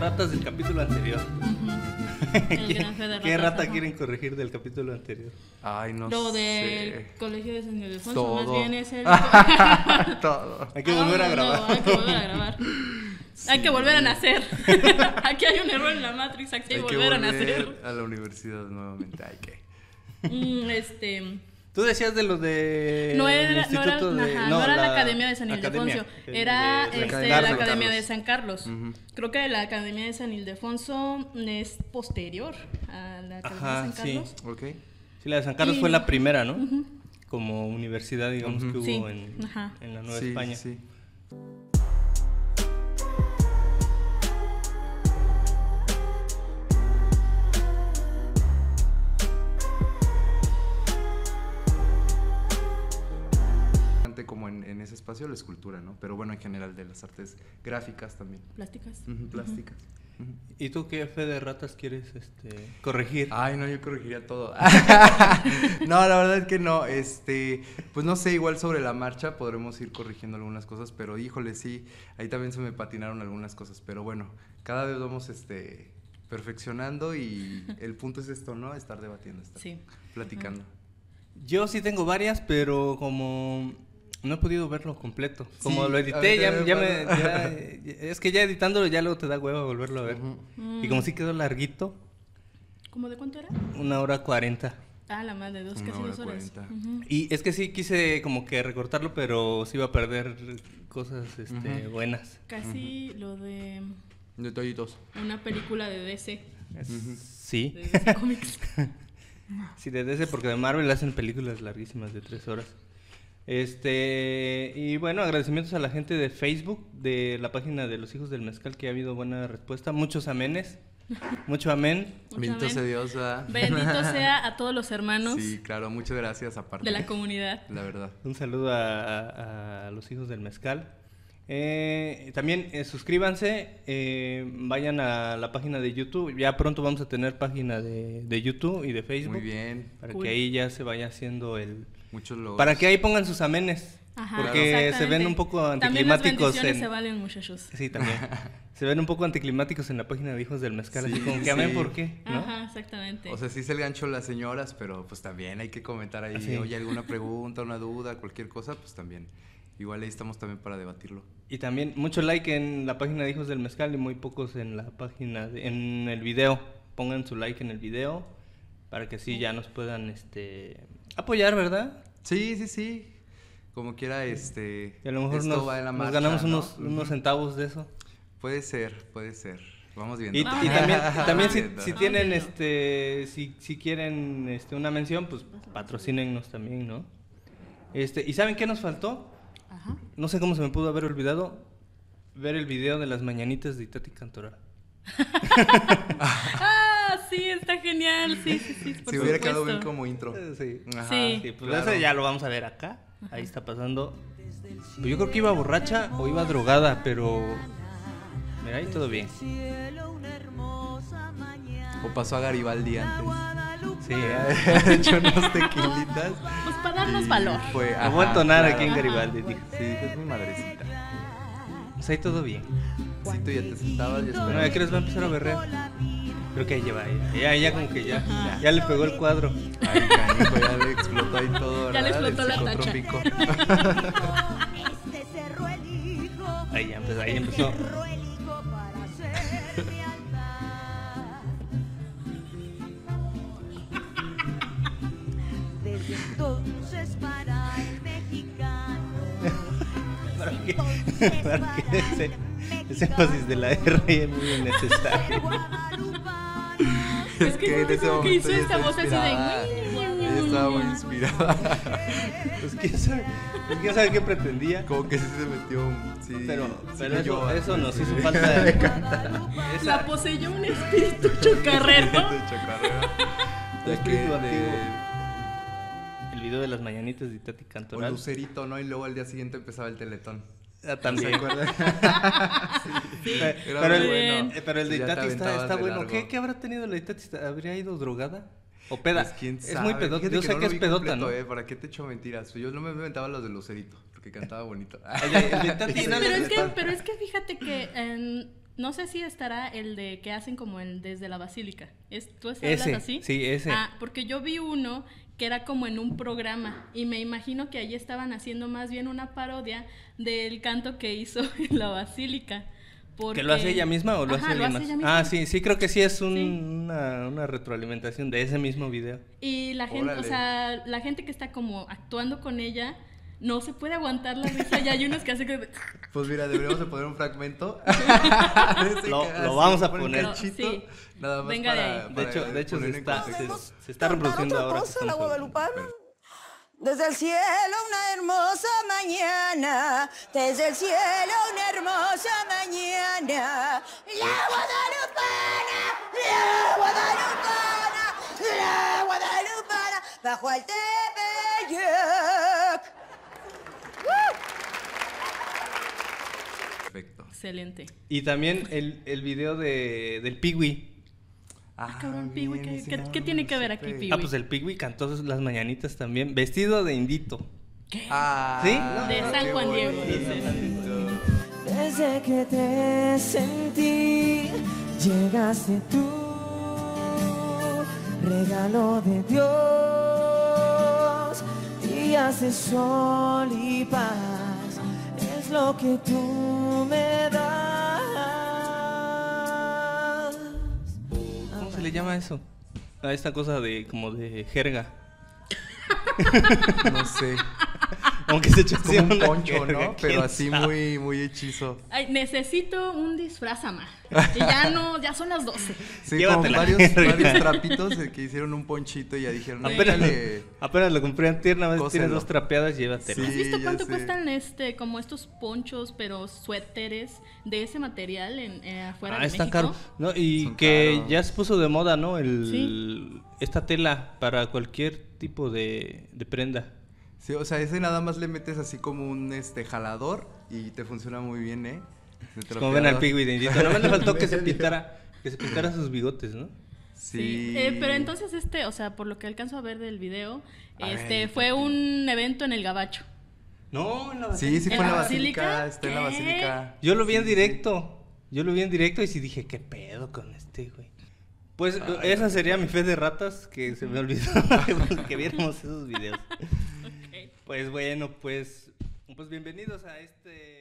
ratas del capítulo anterior. El ¿Qué rata ajá. quieren corregir del capítulo anterior? Ay, no Lo sé. del colegio de San Ildefonso, más Todo. bien es el... Todo. Hay que volver a Ah, no, grabar. hay que volver a grabar. Hay que volver a nacer. Aquí hay un error en la Matrix, hay que Hay que volver a nacer. a la universidad nuevamente. Hay que. Mm, este... Tú decías de lo de. No era, no era, instituto de- ajá, no, no era la, Academia de San Ildefonso, era de- de este, la Carlos. Academia de. San Carlos. Creo que la Academia de San Ildefonso es posterior a la Academia Ajá, de San sí. Carlos. Ok. Sí, la de San Carlos Y- fue la primera, ¿no? Como universidad, digamos, que hubo Sí, en la Nueva Sí, España. sí. Espacio la escultura, ¿no? Pero bueno, en general de las artes gráficas también. Plásticas. Ujú, plásticas. Ujú. ¿Y tú qué fe de ratas quieres este, corregir? Ay, no, yo corregiría todo. no, la verdad es que no. Este, pues no sé, igual sobre la marcha podremos ir corrigiendo algunas cosas, pero híjole, sí, ahí también se me patinaron algunas cosas. Pero bueno, cada vez vamos este, perfeccionando y el punto es esto, ¿no? Estar debatiendo, estar Sí. platicando. Yo sí tengo varias, pero como no he podido verlo completo. Como Sí, lo edité, ya, me ya- es que ya editándolo ya luego te da hueva volverlo a ver. Y como sí quedó larguito, ¿Cómo de cuánto era? una hora cuarenta. Ah, la madre, dos, casi hora dos horas. Y es que sí quise como que recortarlo, pero sí iba a perder cosas este, buenas. Casi lo de Detallitos. una película de DC. Sí, De DC Comics. sí, desde ese, porque de Marvel hacen películas larguísimas de tres horas. Este, y bueno, agradecimientos a la gente de Facebook, de la página de los hijos del mezcal, que ha habido buena respuesta. Muchos amenes, mucho amén. Mucho Bendito amén. sea Dios. ¿verdad? Bendito sea a todos los hermanos Sí, claro, muchas gracias aparte. de la comunidad. La verdad. Un saludo a, a- a los hijos del mezcal. Eh, también eh, suscríbanse, eh, vayan a la página de YouTube. Ya pronto vamos a tener página de, de YouTube y de Facebook. Muy bien. Para Cool. que ahí ya se vaya haciendo el... Muchos logros. Para que ahí pongan sus amenes. Ajá, porque se ven un poco También las anticlimáticos en... se valen, muchachos. Sí, también. se ven un poco anticlimáticos en la página de hijos del mezcal. así Sí, como que amén, sí. ¿por qué? ¿No? Ajá, exactamente. O sea, sí es el gancho las señoras, pero pues también hay que comentar ahí, Sí. oye, alguna pregunta, una duda, cualquier cosa, pues también. Igual ahí estamos también para debatirlo. Y también mucho like en la página de Hijos del Mezcal y muy pocos en la página, de- en el video. Pongan su like en el video para que así ya nos puedan este apoyar, ¿verdad? Sí, sí, sí. Como quiera, este. Y a lo mejor nos, la nos marcha, ganamos ¿no? unos, Ujú. unos centavos de eso. Puede ser, puede ser. Vamos viendo. Y, y también, viendo. también si, si tienen este si, si quieren este una mención, pues patrocínennos también, ¿no? Este, ¿y saben qué nos faltó? Ajá. No sé cómo se me pudo haber olvidado ver el video de las mañanitas de Itati Cantora. Ah, sí, está genial. Sí, sí, sí. por Si hubiera quedado bien como intro. Eh, Sí. Ajá, Sí. Sí, pues claro. ese ya lo vamos a ver acá. Ahí está pasando. Pues yo creo que iba borracha o iba drogada, pero. Mira, ahí todo bien. O pasó a Garibaldi antes. Sí, Ha hecho unos tequilitas. Pues para darnos valor. Fue, a entonar claro. aquí en Garibaldi, dijo. Sí, es mi madrecita. Pues ahí todo bien. Sí, tú ya te sentabas y esperabas. ¿ya crees va a empezar a berrer? Creo que ahí lleva, ya, ya, ya como que ya, ya le pegó el cuadro. Ay, canijo, ya le explotó ahí todo, Ya le explotó la tacha. Ahí ya empezó, ahí empezó. Entonces para el mexicano. ¿Para qué? ¿Para qué ese, ese énfasis de la R es muy innecesario? Es que ese como que momento hizo esta voz así de. Ella estaba muy inspirada. Pues quién sabe, pues quién sabe qué pretendía. Como que sí se metió. Sí, Pero, sí pero eso, eso nos sí. hizo falta. La Esa, poseyó un espíritu chocarrero. De chocarrero. El De espíritu que- antiguo. de- el video de las mañanitas de Tati O Cantoral. Lucerito, ¿no? Y luego al día siguiente empezaba el teletón. Ah, también. ¿Se acuerdan? Pero, el, bueno. pero el de Sí, Itati está, aventabas está de bueno. ¿Qué, ¿Qué habrá tenido la Itati? ¿Habría ido drogada? ¿O peda? Pues, quién es muy sabe. pedota. Yo sé no que es pedota, completo, ¿no? eh, ¿Para qué te echo mentiras? Yo no me inventaba los de Lucerito, porque cantaba bonito. El de- el de Itati no Pero es, que, pero es que fíjate que No sé si estará el de que hacen como el desde la basílica. ¿Es, ¿Tú hablas Ese, así? sí, ese. Ah, porque yo vi uno que era como en un programa y me imagino que allí estaban haciendo más bien una parodia del canto que hizo en la basílica. ¿Que lo hace porque- ella misma o lo Ajá, hace alguien más? Ah, sí, sí, creo que sí es un- Sí. Una, una retroalimentación de ese mismo video. Y la gente, o sea, la gente que está como actuando con ella no se puede aguantar la risa. Ya hay unos que hacen que... Pues mira, deberíamos de poner un fragmento. Lo- vamos a poner. cachito, Sí. Nada más Venga de para, ahí. De hecho, de hecho se, está, se, se está reproduciendo otra ahora. cosa, la guadalupana. Desde el cielo una hermosa mañana, desde el cielo una hermosa mañana. La guadalupana, la guadalupana, la guadalupana, bajo el Tepeyac. Excelente. Y también el, el video de, del Pigui. Ah, cabrón, Piwi, bien, ¿qué- qué- no qué tiene que ver aquí. Piwi? Ah, pues el Pigui cantó las mañanitas también, vestido de indito. Ah, ¿Sí? De San qué Juan Diego. Desde que te sentí, llegaste tú, regalo de Dios, días de sol y paz, es lo que tú me das. ¿Cómo se le llama eso? A esta cosa de como de jerga. No sé. Aunque se echa así Como un poncho, jerga, ¿no? Pero ¿quién así sabe? muy, muy hechizo. Ay, necesito un disfraz, ama. Y ya no, ya son las 12. Sí, como varios, varios trapitos que hicieron un ponchito y ya dijeron, Apenas, échale. apenas lo compré en tierna, tienes dos trapeadas, llévatelo. ¿Has visto cuánto sé. cuestan este, como estos ponchos, pero suéteres de ese material en, eh, afuera Ah, de está México? caro. No, y Son que caros. ya se puso de moda, ¿no? El, Sí. Esta tela para cualquier tipo de, de prenda. Sí, o sea, ese nada más le metes así como un este jalador y te funciona muy bien, ¿eh? Como ven al. Pigui de Indito. Nada más le faltó que se pintara, que se pintara sus bigotes, ¿no? Sí. Eh, pero entonces este, o sea, por lo que alcanzo a ver del video, A ver, este fue un evento en el Gabacho. No, en la Sí, sí ¿En fue en la la basílica? basílica, está en la ¿Qué? basílica. Yo lo vi en Sí, sí, directo. Yo lo vi en directo y sí dije, ¿qué pedo con este, güey? Pues esa sería mi fe de ratas que se me olvidó que viéramos esos videos. Pues bueno, pues, pues bienvenidos a este